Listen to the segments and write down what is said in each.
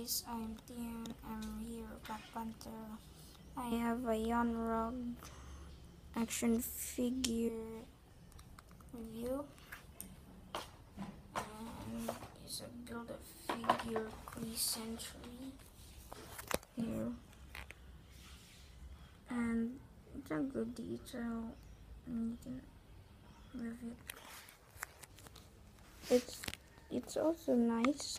guys, I'm Tian. I'm here Black Panther. I have a Yon-Rogg action figure review. And it's a build a figure Sentry here. And it's a good detail and you can review it. It's it's also nice.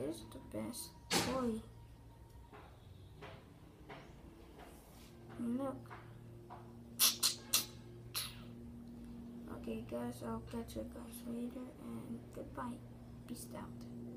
this is the best toy. Look. Okay guys, I'll catch you guys later and goodbye. Peace out.